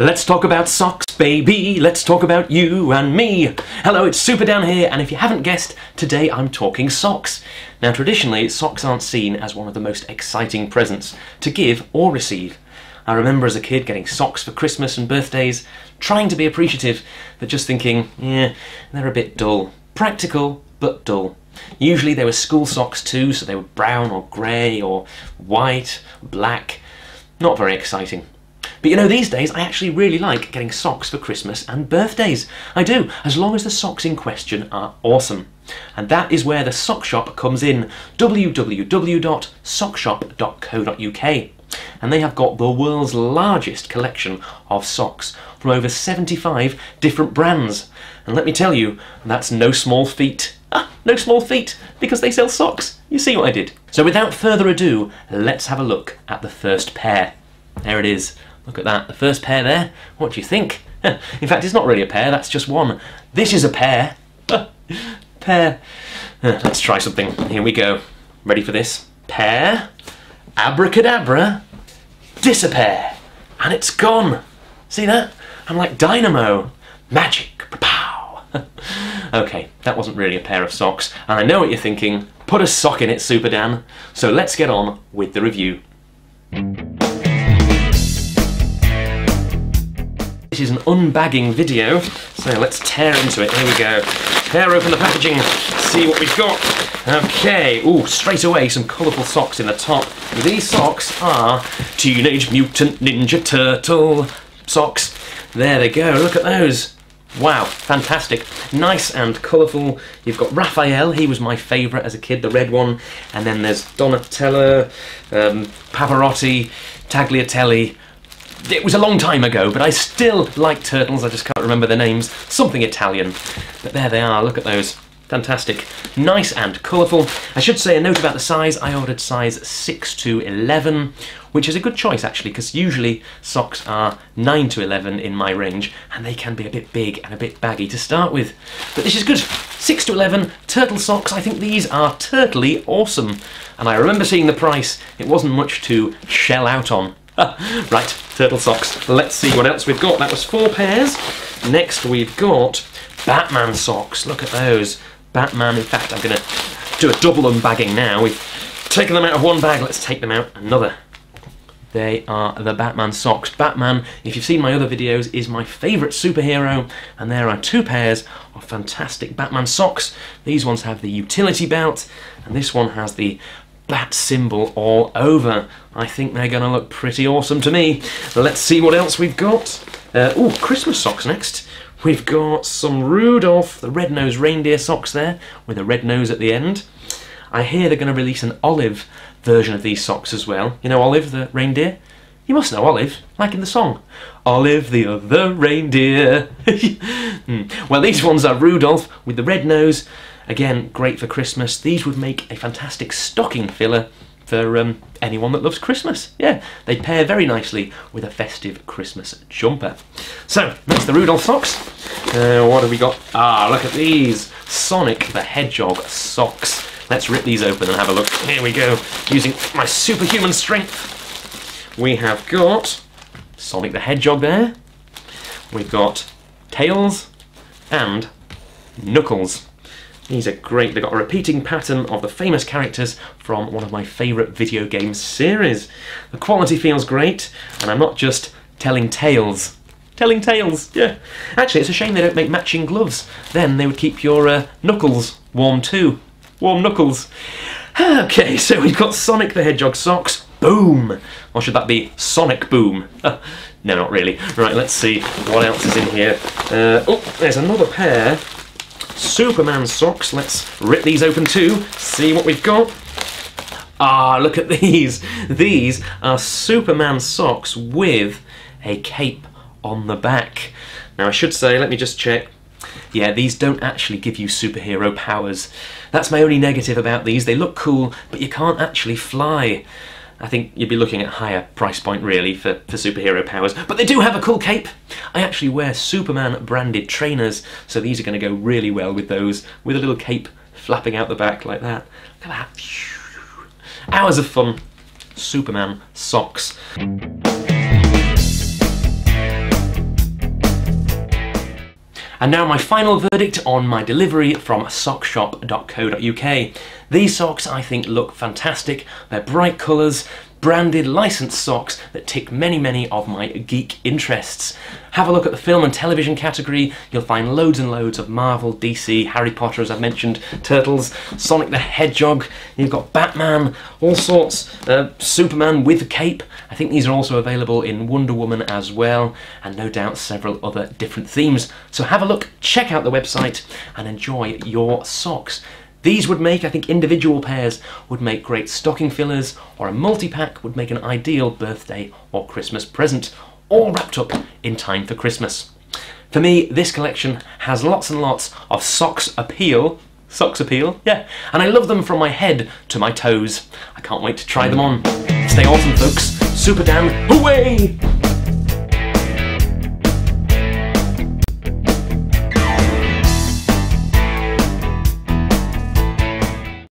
Let's talk about socks, baby. Let's talk about you and me. Hello, it's Super Dan here, and if you haven't guessed, today I'm talking socks. Now, traditionally, socks aren't seen as one of the most exciting presents to give or receive. I remember as a kid getting socks for Christmas and birthdays, trying to be appreciative, but just thinking, yeah, they're a bit dull. Practical, but dull. Usually they were school socks too, so they were brown or grey or white, black. Not very exciting. But you know, these days I actually really like getting socks for Christmas and birthdays. I do, as long as the socks in question are awesome. And that is where the sock shop comes in www.sockshop.co.uk. And they have got the world's largest collection of socks from over 75 different brands. And let me tell you, that's no small feat. Ah, no small feat, because they sell socks. You see what I did. So without further ado, let's have a look at the first pair. There it is. Look at that, the first pair there. What do you think? In fact, it's not really a pair, that's just one. This is a pair. pair. Uh, let's try something. Here we go. Ready for this? Pair, abracadabra, disappear. And it's gone. See that? I'm like dynamo. Magic. Pow. okay, that wasn't really a pair of socks. And I know what you're thinking. Put a sock in it, Super Dan. So let's get on with the review. This is an unbagging video, so let's tear into it. Here we go. Tear open the packaging, see what we've got. Okay, ooh, straight away some colourful socks in the top. These socks are Teenage Mutant Ninja Turtle socks. There they go, look at those. Wow, fantastic. Nice and colourful. You've got Raphael, he was my favourite as a kid, the red one. And then there's Donatella, um, Pavarotti, Tagliatelle, it was a long time ago, but I still like turtles. I just can't remember their names. Something Italian. But there they are. Look at those. Fantastic. Nice and colourful. I should say a note about the size. I ordered size 6 to 11, which is a good choice actually, because usually socks are 9 to 11 in my range, and they can be a bit big and a bit baggy to start with. But this is good. 6 to 11 turtle socks. I think these are turtly awesome. And I remember seeing the price. It wasn't much to shell out on. right, turtle socks. Let's see what else we've got. That was four pairs. Next we've got Batman socks. Look at those. Batman, in fact, I'm going to do a double unbagging now. We've taken them out of one bag. Let's take them out another. They are the Batman socks. Batman, if you've seen my other videos, is my favourite superhero, and there are two pairs of fantastic Batman socks. These ones have the utility belt, and this one has the bat symbol all over. I think they're going to look pretty awesome to me. Let's see what else we've got. Uh, oh, Christmas socks next. We've got some Rudolph the red-nosed reindeer socks there, with a red nose at the end. I hear they're going to release an olive version of these socks as well. You know Olive, the reindeer? You must know Olive, like in the song. Olive the other reindeer. Hmm. Well, these ones are Rudolph with the red nose Again, great for Christmas. These would make a fantastic stocking filler for um, anyone that loves Christmas. Yeah, they pair very nicely with a festive Christmas jumper. So, that's the Rudolph socks. Uh, what have we got? Ah, look at these. Sonic the Hedgehog socks. Let's rip these open and have a look. Here we go, using my superhuman strength. We have got Sonic the Hedgehog there. We've got Tails and Knuckles. These are great. They've got a repeating pattern of the famous characters from one of my favourite video game series. The quality feels great, and I'm not just telling tales. Telling tales, yeah. Actually, it's a shame they don't make matching gloves. Then they would keep your uh, knuckles warm too. Warm knuckles. Okay, so we've got Sonic the Hedgehog socks. Boom! Or should that be Sonic Boom? no, not really. Right, let's see what else is in here. Uh, oh, there's another pair Superman socks. Let's rip these open too, see what we've got. Ah, look at these. These are Superman socks with a cape on the back. Now I should say, let me just check. Yeah, these don't actually give you superhero powers. That's my only negative about these. They look cool, but you can't actually fly. I think you'd be looking at higher price point really for, for superhero powers. But they do have a cool cape. I actually wear Superman branded trainers, so these are going to go really well with those, with a little cape flapping out the back like that. Look at that. Hours of fun. Superman socks. And now my final verdict on my delivery from sockshop.co.uk. These socks I think look fantastic. They're bright colours, branded licensed socks that tick many many of my geek interests. Have a look at the film and television category, you'll find loads and loads of Marvel, DC, Harry Potter as I've mentioned, Turtles, Sonic the Hedgehog, you've got Batman, all sorts, uh, Superman with a cape, I think these are also available in Wonder Woman as well, and no doubt several other different themes. So have a look, check out the website and enjoy your socks. These would make, I think, individual pairs would make great stocking fillers, or a multi-pack would make an ideal birthday or Christmas present, all wrapped up in time for Christmas. For me, this collection has lots and lots of socks appeal, socks appeal, yeah, and I love them from my head to my toes. I can't wait to try them on. Stay awesome, folks. Super Dan away!